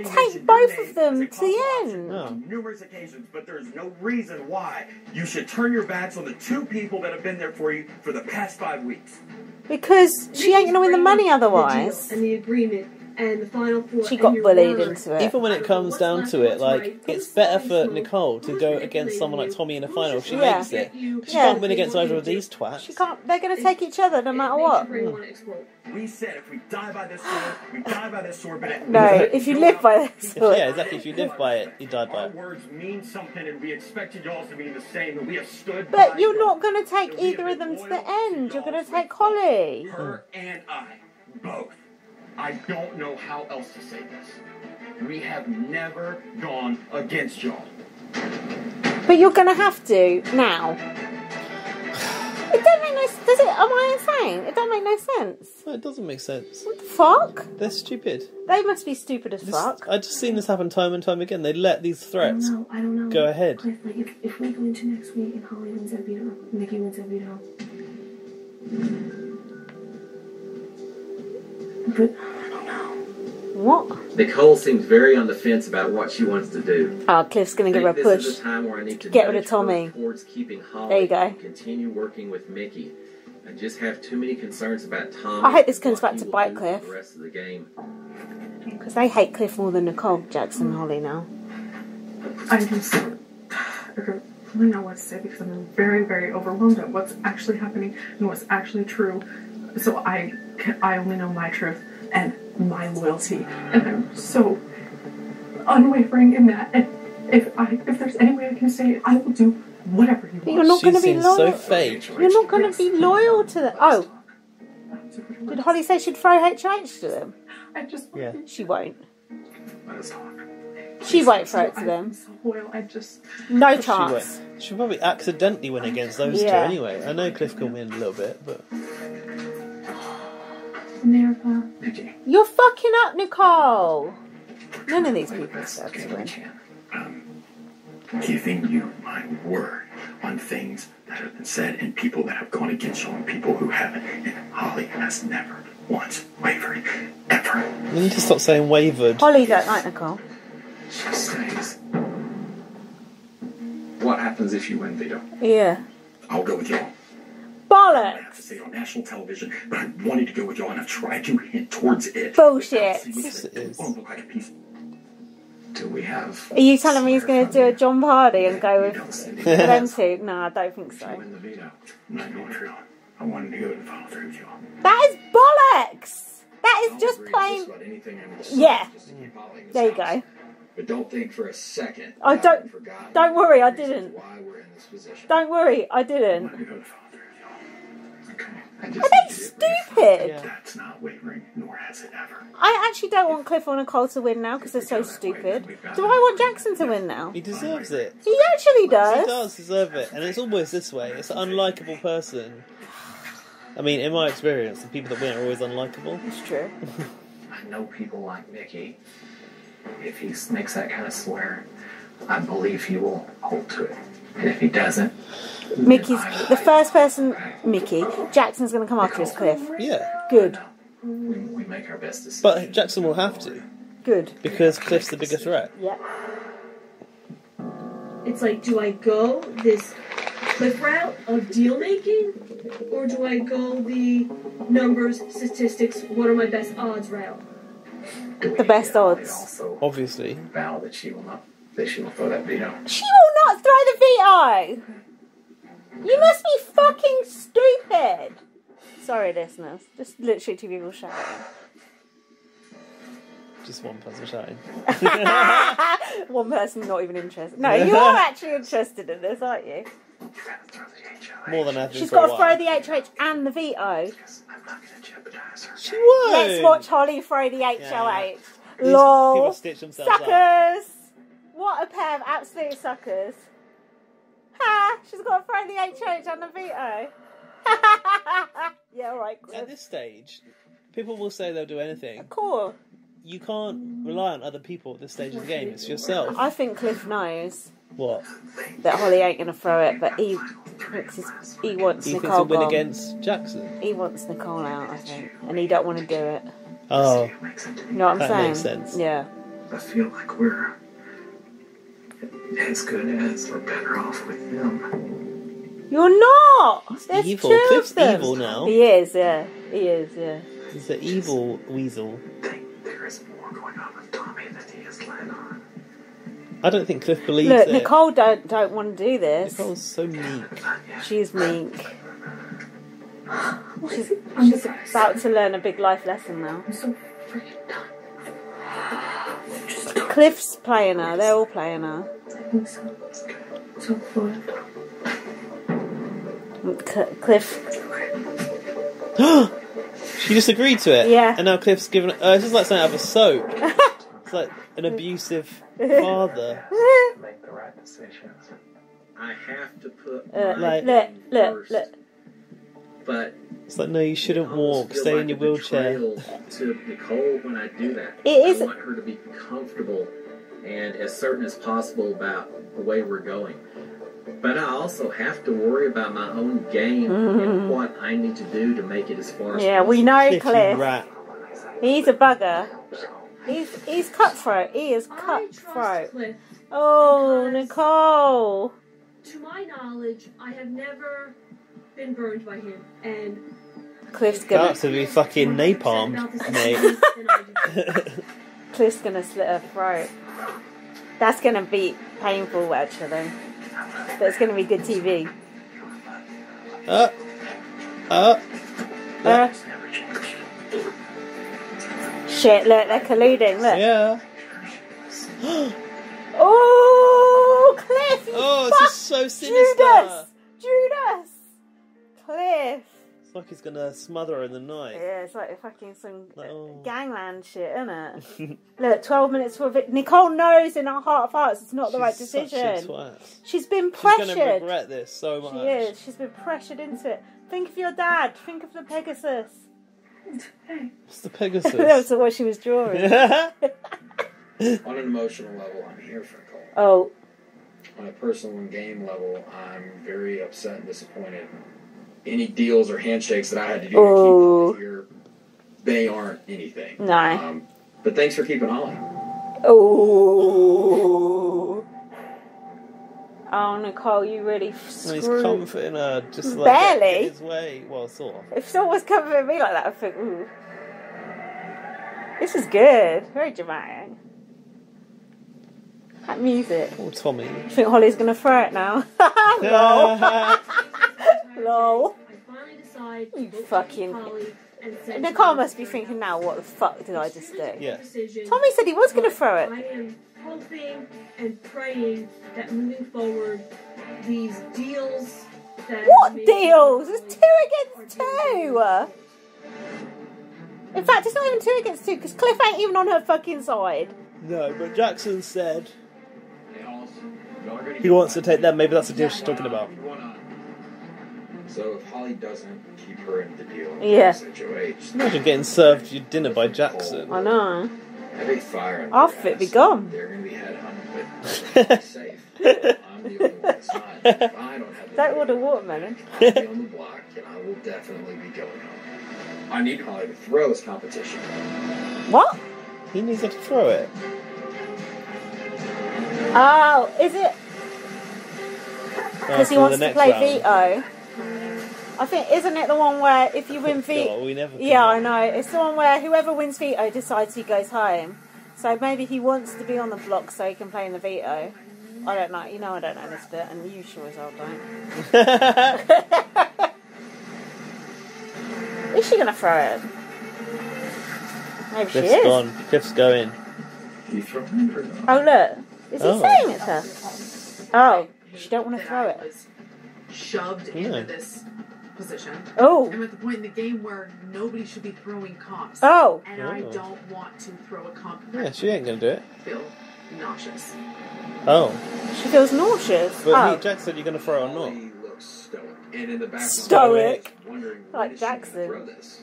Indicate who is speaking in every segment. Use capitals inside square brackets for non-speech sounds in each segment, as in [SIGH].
Speaker 1: not take both of them to the end.
Speaker 2: No.
Speaker 3: numerous occasions, but there's no reason why you should turn your backs on the two people that have been there for you for the past five weeks.
Speaker 1: Because she ain't gonna win the money otherwise.
Speaker 4: And the agreement and the final four.
Speaker 1: She got bullied
Speaker 4: word.
Speaker 1: into it.
Speaker 2: Even when it comes down to it, like it's better for Nicole to go against someone like Tommy in a final she
Speaker 1: Yeah.
Speaker 2: makes it. She
Speaker 1: Yeah.
Speaker 2: can't win against either of these twats.
Speaker 1: She can't. They're gonna take each other no matter what.
Speaker 3: We said if we die by this sword, we die by this sword, but
Speaker 1: No, if you live by this sword.
Speaker 2: Yeah, exactly. If you live by it, you die by
Speaker 3: Our
Speaker 2: it.
Speaker 3: words mean something, and we expected y'all to mean the same, and we have stood
Speaker 1: But
Speaker 3: by
Speaker 1: you're
Speaker 3: y'all.
Speaker 1: not gonna take either of them to the end. You're gonna take Holly.
Speaker 3: Her and I, both. I don't know how else to say this. We have never gone against y'all.
Speaker 1: But you're gonna have to now. It don't make no. Does it? Am I insane? It don't make no sense.
Speaker 2: No, it doesn't make sense.
Speaker 1: What the fuck?
Speaker 2: They're stupid.
Speaker 1: They must be stupid as
Speaker 2: This,
Speaker 1: fuck.
Speaker 2: I've just seen this happen time and time again. They let these threats
Speaker 4: No, I don't know.
Speaker 2: go ahead.
Speaker 4: Cliff, like if, if we go into next week and Holly wins that veto, Michie wins that veto. But I don't know.
Speaker 1: What?
Speaker 5: Nicole seems very on the fence about what she wants to do.
Speaker 1: Oh, Cliff's gonna give her a
Speaker 5: Think this
Speaker 1: push.
Speaker 5: is the time where I need to
Speaker 1: Get rid of Tommy.
Speaker 5: Towards keeping Holly
Speaker 1: There you go.
Speaker 5: and continue working with Michie. I just have too many concerns about Tommy.
Speaker 1: I hope this comes back to bite Cliff.
Speaker 5: The rest of the game.
Speaker 1: Because they hate Cliff more than Nicole, Jackson, and Holly now.
Speaker 6: I just I don't really know what to say because I'm very, very overwhelmed at what's actually happening and what's actually true. So I, can, I only know my truth and my loyalty, and I'm so unwavering in that. And if I, if there's any way I can say it, I will do whatever you want.
Speaker 1: you're not going to be
Speaker 2: seems so
Speaker 1: loyal.
Speaker 2: fake.
Speaker 1: You're not going to be loyal to them. Oh, did Holly say she'd throw HH to them?
Speaker 6: I just
Speaker 2: Yeah.
Speaker 1: She won't.
Speaker 3: Let us talk.
Speaker 1: She won't throw it to them.
Speaker 6: so. I just
Speaker 1: No
Speaker 2: She
Speaker 1: chance.
Speaker 2: She'll probably accidentally win against those two anyway. I know Cliff can win a little bit, but
Speaker 6: America.
Speaker 3: Michie,
Speaker 1: You're fucking up, Nicole. None of these people
Speaker 3: let's
Speaker 1: deserve
Speaker 3: okay,
Speaker 1: to
Speaker 3: we Um, giving you my word on things that have been said and people that have gone against y'all and people who haven't. And Holly has never once wavered, ever.
Speaker 2: you need to stop saying wavered.
Speaker 1: Holly don't like Nicole.
Speaker 3: She stays.
Speaker 7: What happens if you win veto?
Speaker 1: Yeah.
Speaker 3: I'll go with y'all. I have to say it on national television, but I wanted to go with y'all and I've tried to hint towards it.
Speaker 1: Bullshit.
Speaker 2: Yes, it is.
Speaker 3: Won't look like a piece.
Speaker 7: Do we have
Speaker 1: Are you telling me he's going to do a John Hardy and go with
Speaker 3: don't
Speaker 1: them two? No, I don't think so.
Speaker 7: win the veto?
Speaker 3: I'm not going for. I wanted to go and follow through with y'all.
Speaker 1: That is bollocks. That is just plain.
Speaker 7: Just about anything I'm gonna say,
Speaker 1: Yeah.
Speaker 7: just to keep Holly in this
Speaker 1: There you go.
Speaker 7: But don't think for a second.
Speaker 1: Oh,
Speaker 7: that
Speaker 1: don't- don't worry, I didn't.
Speaker 7: Why we're in this position?
Speaker 1: Don't worry, I
Speaker 3: I
Speaker 1: didn't. Are they
Speaker 7: need to get ready for-
Speaker 1: stupid?
Speaker 2: Yeah.
Speaker 3: That's not wavering, nor has it ever.
Speaker 1: I actually don't want Cliff or Nicole to win now because they're so stupid. Do I want Jackson to win now?
Speaker 2: He deserves it.
Speaker 1: He actually does.
Speaker 2: He
Speaker 1: does.
Speaker 2: does deserve it, and it's always this way. It's an unlikable person. I mean, in my experience, the people that win are always unlikable.
Speaker 1: It's true. [LAUGHS]
Speaker 7: I know people like Michie. If he makes that kind of swear, I believe he will hold to it. And if he doesn't,
Speaker 1: Michie's the first person. Mickey Jackson's going to come after his Cliff.
Speaker 2: Yeah,
Speaker 1: Good.
Speaker 7: we, we make our best decision.
Speaker 2: but Jackson will have to
Speaker 1: Good.
Speaker 2: because Cliff's the bigger threat.
Speaker 1: Yep.
Speaker 4: It's like, do I go this cliff route of deal making, or do I go the numbers, statistics, what are my best odds route?
Speaker 1: The best
Speaker 7: Holly
Speaker 1: odds.
Speaker 7: Also,
Speaker 2: Obviously,
Speaker 7: vow that she will not, that she will throw that veto.
Speaker 1: She will not throw the veto. You must be fucking stupid. Sorry, listeners. Just literally two people shouting.
Speaker 2: just one person shouting. [LAUGHS]
Speaker 1: One person not even interested. No, you are [LAUGHS] actually interested in this, aren't you?
Speaker 3: You gotta throw the HOH.
Speaker 2: More than I've been
Speaker 1: She's
Speaker 2: a
Speaker 1: got to throw the HOH and the veto.
Speaker 3: Because I'm not gonna her.
Speaker 2: She won.
Speaker 1: Let's watch Holly throw the HOH.
Speaker 2: Yeah. These
Speaker 1: Lol.
Speaker 2: people stitch themselves up.
Speaker 1: Suckers! What a pair of absolute suckers. Ha! [LAUGHS] She's got to throw the HOH and the veto. [LAUGHS] yeah, alright,
Speaker 2: At this stage, people will say they'll do anything.
Speaker 1: Cool.
Speaker 2: You can't rely on other people at this stage of the game. It's yourself.
Speaker 1: I think Cliff knows
Speaker 2: What?
Speaker 1: that Holly ain't going to throw it, but he thinks his, he wants
Speaker 2: He
Speaker 1: Nicole
Speaker 2: he'll win
Speaker 1: gone.
Speaker 2: against Jackson.
Speaker 1: He wants Nicole out, I think, and he don't want to do it.
Speaker 2: Oh,
Speaker 1: You know what I'm
Speaker 2: That
Speaker 1: saying?
Speaker 2: makes sense.
Speaker 1: Yeah.
Speaker 7: I feel like we're as good as or better off with them.
Speaker 1: You're not. There's
Speaker 2: evil.
Speaker 1: two
Speaker 2: Cliff's
Speaker 1: of them.
Speaker 2: evil now.
Speaker 1: He is, yeah. He is, yeah.
Speaker 2: He's the evil weasel.
Speaker 7: I think there is more going on with Tommy than he is let on.
Speaker 2: I don't think Cliff believes
Speaker 1: Look,
Speaker 2: it.
Speaker 1: Nicole don't don't want to do this.
Speaker 2: Nicole's so meek.
Speaker 1: She's meek. She's, she's about to learn a big life lesson now.
Speaker 6: I'm so freaking done.
Speaker 1: Cliff's playing her. They're all playing her.
Speaker 6: I think so. So fluid.
Speaker 1: Cl- Cliff. [GASPS]
Speaker 2: she just agreed to it.
Speaker 1: Yeah.
Speaker 2: And now Cliff's given. Uh, it's just like something out of a soap. it's like an abusive father.
Speaker 7: Make the right decisions.
Speaker 5: I have to put
Speaker 1: Uh,
Speaker 2: Like-
Speaker 1: look,
Speaker 5: game
Speaker 1: look, look.
Speaker 5: But
Speaker 2: It's like no, you shouldn't walk. Stay
Speaker 5: like
Speaker 2: in your wheelchair.
Speaker 5: To Nicole, when I do that,
Speaker 1: It is-
Speaker 5: I want her to be comfortable and as certain as possible about the way we're going. But I also have to worry about my own game and what I need to do to make it as far as
Speaker 1: Mm-hmm. Yeah, we know
Speaker 2: Cliff, Right.
Speaker 1: He's a bugger. He's he's cutthroat. He is cutthroat. Oh, Nicole.
Speaker 4: To my knowledge, I have never been burned by him, and
Speaker 1: Cliff's gonna
Speaker 2: That's to be fucking
Speaker 4: More upset
Speaker 2: napalm, mate. [LAUGHS]
Speaker 4: than I do.
Speaker 1: Cliff's gonna slit her throat. That's gonna be painful, actually. But it's gonna be good TV.
Speaker 2: uh, uh,
Speaker 1: Uh, shit! Look, they're colluding. Look.
Speaker 2: yeah. [GASPS]
Speaker 1: Oh, Cliff!
Speaker 2: Oh, this is so sinister.
Speaker 1: Judas! Judas! Cliff!
Speaker 2: It's like he's gonna smother her in the night.
Speaker 1: Yeah, it's like fucking some uh,
Speaker 2: Oh.
Speaker 1: gangland shit, isn't it? [LAUGHS] Look, 12 minutes for a vic- Nicole knows in her heart of hearts it's not the right
Speaker 2: She's such a
Speaker 1: decision.
Speaker 2: twat.
Speaker 1: She's been pressured.
Speaker 2: She's
Speaker 1: pressured.
Speaker 2: gonna regret this so much.
Speaker 1: She is. She's been pressured into it. Think of your dad. Think of the Pegasus.
Speaker 2: It's the Pegasus. [LAUGHS]
Speaker 1: That's what she was drawing. [LAUGHS]
Speaker 5: On an emotional level, I'm here for Nicole.
Speaker 1: Oh,
Speaker 5: On a personal and game level, I'm very upset and disappointed. Any deals or handshakes that I had to do
Speaker 1: Oh.
Speaker 5: to keep her here, they aren't anything.
Speaker 1: No.
Speaker 5: Um, but thanks for keeping Holly.
Speaker 1: oh. Oh, Nicole, you really
Speaker 2: And he's comforting her, just like
Speaker 1: Barely.
Speaker 2: get his way. Well, sort of.
Speaker 1: If someone was coming me like that, I'd think, ooh. This is good. Very dramatic. That music.
Speaker 2: Oh, Tommy.
Speaker 1: I think Holly's gonna throw it now. [LAUGHS] Lol. [LAUGHS] Lol.
Speaker 4: I finally decide
Speaker 1: You
Speaker 4: to vote
Speaker 1: fucking-
Speaker 4: Holly and
Speaker 1: Nicole must be thinking now, what the fuck did I just do?
Speaker 2: Yeah.
Speaker 1: Tommy said he was gonna throw it.
Speaker 4: I am hoping and praying that moving forward, these deals that
Speaker 1: What deals? It's two against two. In fact, it's not even two against two because Cliff ain't even on her fucking side.
Speaker 2: No, but Jackson said
Speaker 5: Hey, Hollis, y'all are gonna
Speaker 2: he wants to take them. Maybe that's the deal she's talking about.
Speaker 5: So if Holly doesn't keep her in the deal,
Speaker 1: Yeah.
Speaker 5: HOH,
Speaker 2: Imagine getting served your dinner by Jackson.
Speaker 1: I know.
Speaker 5: Heavy fire. under
Speaker 1: Our
Speaker 5: their
Speaker 1: fit be gone.
Speaker 5: They're gonna be headhunted, [LAUGHS] but safe. I'm the only one that's not. If I don't have the
Speaker 1: Don't order watermelon.
Speaker 5: I'll be on the block, and I will definitely be going home. I need Holly to throw his competition.
Speaker 1: What?
Speaker 2: He needs her to throw it.
Speaker 1: Oh, is it oh, because he
Speaker 2: Oh, for
Speaker 1: wants to play
Speaker 2: round.
Speaker 1: veto? I think isn't it the one where if you win [LAUGHS] veto?
Speaker 2: God, we never.
Speaker 1: Yeah, I know. It's the one where whoever wins veto decides who goes home. So maybe he wants to be on the block so he can play in the veto. I don't know. You know, I don't know this bit, and you sure as hell don't. [LAUGHS] Is she gonna throw it? Maybe she
Speaker 2: Cliff's
Speaker 1: is.
Speaker 2: gone. Cliff's going.
Speaker 3: You throw it or not?
Speaker 1: Oh look, is he
Speaker 2: Oh.
Speaker 1: saying it's her? Oh, she don't want to throw it.
Speaker 6: Was shoved
Speaker 2: Yeah.
Speaker 6: into this position.
Speaker 1: Oh,
Speaker 6: I'm at the point in the game where nobody should be throwing comps.
Speaker 1: oh,
Speaker 6: And I
Speaker 2: Oh.
Speaker 6: don't want to throw a comp.
Speaker 2: Yeah, she ain't gonna do it.
Speaker 6: I feel nauseous.
Speaker 2: Oh,
Speaker 1: she feels nauseous.
Speaker 2: but
Speaker 1: Oh,
Speaker 2: he, Jack said you're gonna throw it or not.
Speaker 5: Holly looks stoic, and in the back of my
Speaker 1: Stoic.
Speaker 5: mind, wondering
Speaker 1: Like
Speaker 5: when is she gonna
Speaker 1: Jackson.
Speaker 5: throw this?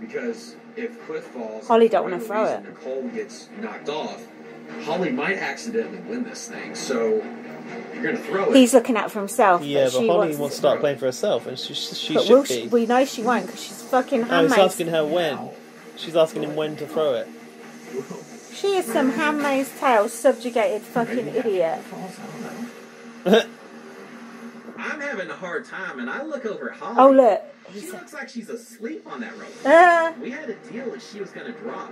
Speaker 5: Because if Cliff falls,
Speaker 1: Holly don't wanna throw
Speaker 5: it. Nicole gets knocked off. Holly might accidentally win this thing, so you're gonna throw it.
Speaker 1: he's looking out for himself.
Speaker 2: Yeah, but
Speaker 1: she
Speaker 2: Holly
Speaker 1: wants.
Speaker 2: wants to start playing for herself, and she, she
Speaker 1: but
Speaker 2: should
Speaker 1: will
Speaker 2: be.
Speaker 1: she, we know she won't because she's fucking
Speaker 2: oh, he's asking her when. She's asking him when to throw it.
Speaker 1: She is some Handmaid's Tale subjugated fucking idiot. [LAUGHS] [LAUGHS]
Speaker 5: I'm having a hard time, and I look over at Holly.
Speaker 1: Oh look,
Speaker 5: She looks like she's asleep on that rope.
Speaker 1: Uh,
Speaker 5: We had a deal that she was going to drop.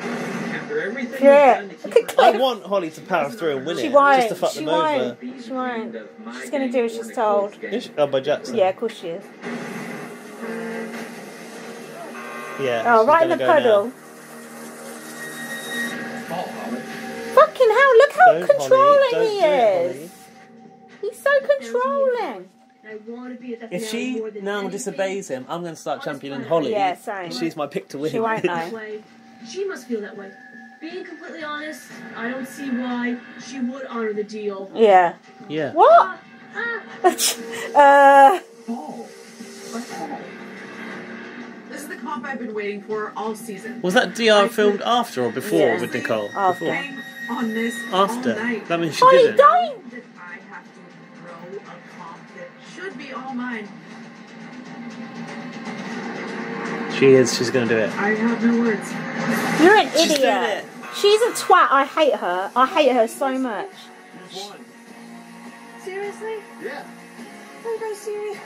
Speaker 5: After everything
Speaker 1: Yeah.
Speaker 5: we've done to keep her
Speaker 2: I want Holly to power through and win
Speaker 1: She
Speaker 2: it,
Speaker 1: won't.
Speaker 2: just to fuck
Speaker 1: She
Speaker 2: them over.
Speaker 1: won't. She won't. She's gonna do as she's told.
Speaker 2: Is she- Oh, by Jackson.
Speaker 1: Yeah, of course she is.
Speaker 2: Yeah.
Speaker 1: Oh, right in the puddle. Fucking hell! Look how
Speaker 2: Don't,
Speaker 1: controlling
Speaker 2: Holly. Don't
Speaker 1: he
Speaker 2: do it,
Speaker 1: is.
Speaker 2: Holly.
Speaker 1: He's so controlling.
Speaker 4: I want to be at that
Speaker 2: If she
Speaker 4: more
Speaker 2: now disobeys him, I'm going to start championing Holly.
Speaker 1: Yeah, same.
Speaker 2: She's my pick to win.
Speaker 1: She won't [LAUGHS] know.
Speaker 4: She must feel that way. Being completely honest, I don't see why she would honor the deal.
Speaker 1: Yeah.
Speaker 2: yeah.
Speaker 1: What? Uh.
Speaker 7: Fall. But.
Speaker 6: This is the comp I've been waiting for all season.
Speaker 2: Was that DR filmed after or before
Speaker 1: Yeah.
Speaker 2: with Nicole?
Speaker 1: After.
Speaker 2: Before.
Speaker 6: Hang on this
Speaker 2: After. That means she
Speaker 1: Holly,
Speaker 2: didn't.
Speaker 1: don't.
Speaker 6: Be all.
Speaker 2: She is. She's going to do it.
Speaker 6: I have no words.
Speaker 1: You're an
Speaker 2: She's
Speaker 1: idiot.
Speaker 2: it.
Speaker 1: She's a twat. I hate her. I hate her so much. Seriously?
Speaker 7: Yeah.
Speaker 1: Are you guys serious?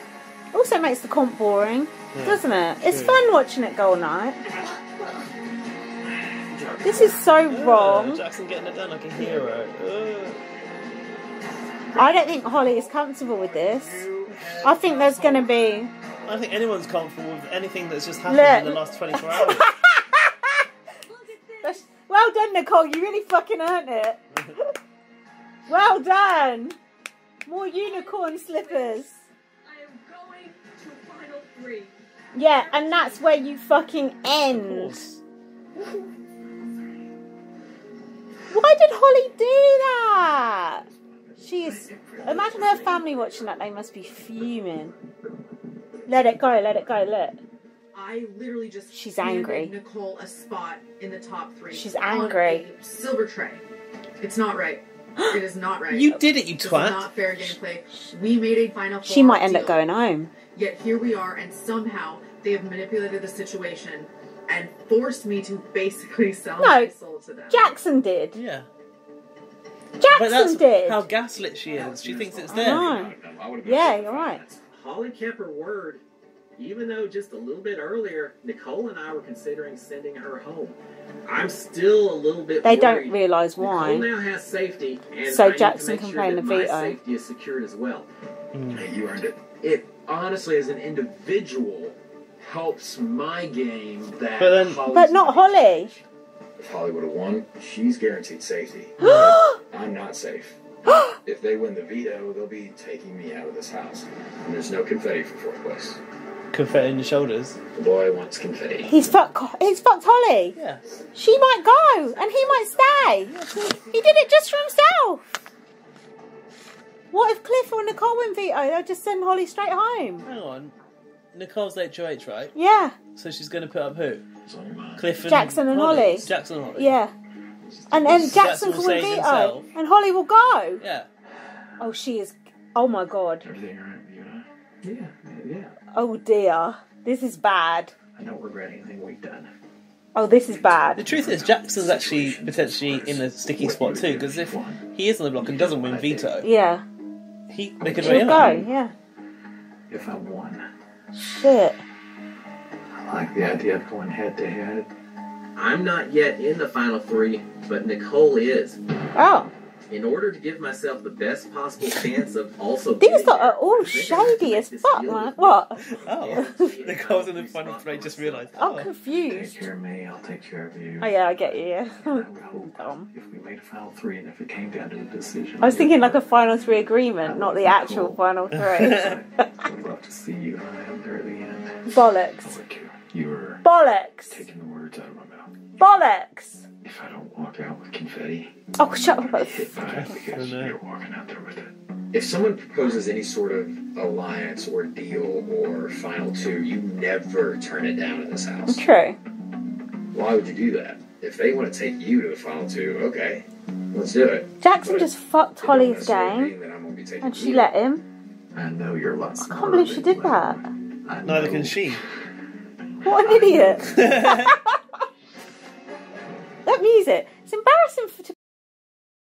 Speaker 1: Also makes the comp boring,
Speaker 2: Yeah.
Speaker 1: doesn't it? It's
Speaker 2: True.
Speaker 1: fun watching it go all night. This is so
Speaker 2: Ugh,
Speaker 1: wrong.
Speaker 2: Jackson getting it done like a hero. Ugh.
Speaker 1: I don't think Holly is comfortable with this. I think there's going to be.
Speaker 2: I don't think anyone's comfortable with anything that's just happened
Speaker 1: Look.
Speaker 2: in the last 24 hours. [LAUGHS]
Speaker 1: Well done, Nicole. You really fucking earned it. [LAUGHS] well done. More unicorn slippers.
Speaker 4: I am going to final three.
Speaker 1: Yeah, and that's where you fucking end. Why did Holly do that? She is. Imagine her family watching that. They must be fuming. Let it go. Let it go. Look.
Speaker 6: I literally just
Speaker 1: She's angry.
Speaker 6: Nicole a spot in the top three.
Speaker 1: She's
Speaker 6: on
Speaker 1: angry.
Speaker 6: silver tray. It's not right. [GASPS] It is not right.
Speaker 2: You did it, you
Speaker 6: This is
Speaker 2: twat.
Speaker 6: not fair gameplay. We made a final.
Speaker 1: She might end up going home.
Speaker 6: Yet here we are, and somehow they have manipulated the situation and forced me to basically sell
Speaker 1: No,
Speaker 6: my soul to them.
Speaker 1: Jackson did.
Speaker 2: Yeah. But
Speaker 1: Jackson
Speaker 2: that's
Speaker 1: did.
Speaker 2: how gaslit she is. She thinks it's
Speaker 1: I
Speaker 2: them.
Speaker 1: Yeah, you're right.
Speaker 5: Holly kept her word, even though just a little bit earlier, Nicole and I were considering sending her home. I'm still a little bit.
Speaker 1: They
Speaker 5: worried.
Speaker 1: don't realise why.
Speaker 5: Nicole
Speaker 1: why.
Speaker 5: now has safety, and
Speaker 1: So
Speaker 5: I
Speaker 1: Jackson
Speaker 5: make
Speaker 1: can
Speaker 5: sure
Speaker 1: play in the
Speaker 5: my
Speaker 1: veto.
Speaker 5: safety is secured as well. Mm.
Speaker 3: Hey, you earned it.
Speaker 7: It honestly, as an individual, helps my game that.
Speaker 2: But then-
Speaker 1: But not Holly.
Speaker 3: If Holly would have won, she's guaranteed safety. [GASPS] I'm not safe. [GASPS] if they win the veto, they'll be taking me out of this house. And there's no confetti for fourth place.
Speaker 2: Confetti in your shoulders.
Speaker 3: The boy wants confetti.
Speaker 1: He's fucked. He's fucked Holly.
Speaker 2: Yeah.
Speaker 1: She might go, and he might stay. He did it just for himself. What if Cliff or Nicole win veto? They'll just send Holly straight home.
Speaker 2: Hang on. Nicole's HOH, right?
Speaker 1: Yeah,
Speaker 2: So she's going to put up who?
Speaker 3: It's on your mind.
Speaker 2: Cliff and
Speaker 1: Jackson and Holly.
Speaker 2: Jackson and Holly.
Speaker 1: yeah. And then Jackson
Speaker 2: Jackson will
Speaker 1: can win veto,
Speaker 2: himself.
Speaker 1: and Holly will go.
Speaker 2: Yeah.
Speaker 1: Oh, she is. Oh my god.
Speaker 3: Everything all right with you and I?
Speaker 7: Yeah, yeah.
Speaker 1: Oh dear. This is bad.
Speaker 7: I don't regret anything we've done.
Speaker 1: Oh, this is bad.
Speaker 2: The truth is, Jackson's actually potentially in a sticky spot too, because if he is on the block and doesn't win veto,
Speaker 1: Yeah.
Speaker 2: he they could
Speaker 1: She'll go. Yeah.
Speaker 7: If I won,
Speaker 1: Shit.
Speaker 7: I like the idea of going head to head.
Speaker 5: I'm not yet in the final three, but Nicole is.
Speaker 1: Oh,
Speaker 5: In order to give myself the best possible chance of also.
Speaker 1: these
Speaker 5: getting
Speaker 1: lot
Speaker 5: there,
Speaker 1: are all
Speaker 5: I think I have to
Speaker 1: shady as
Speaker 5: this
Speaker 1: fuck,
Speaker 5: deal
Speaker 1: man. What?
Speaker 2: Oh, [LAUGHS] Nicole's in the final three. Just realised.
Speaker 1: I'm
Speaker 2: Oh.
Speaker 7: Take care of me, I'll take care of you.
Speaker 1: Oh yeah, I get you. Yeah.
Speaker 7: I would [LAUGHS] hope
Speaker 1: Dumb.
Speaker 7: if we made a final three and if it came down to a decision.
Speaker 1: I was thinking like a final three agreement, not the actual final [LAUGHS] three.
Speaker 7: I would love to see you and I am there at the end.
Speaker 1: Bollocks.
Speaker 7: Look, you, you were
Speaker 1: Bollocks.
Speaker 7: taking the words out of my mouth.
Speaker 1: Bollocks.
Speaker 7: If I don't walk out with confetti,
Speaker 1: Oh, shut up.
Speaker 7: I'll be hit by it because you're walking out there with it.
Speaker 3: If someone proposes any sort of alliance or deal or final two, you never turn it down in this house.
Speaker 1: True.
Speaker 3: Why would you do that? If they want to take you to the final two, okay, let's do it.
Speaker 1: Jackson
Speaker 3: But
Speaker 1: just fucked
Speaker 3: it don't
Speaker 1: Holly's game,
Speaker 3: mean that I'm gonna be taking
Speaker 1: and she let him.
Speaker 7: I know you're a lot
Speaker 1: I can't believe she did that.
Speaker 2: Neither can she.
Speaker 1: What an idiot. [LAUGHS] That music. It's embarrassing for, to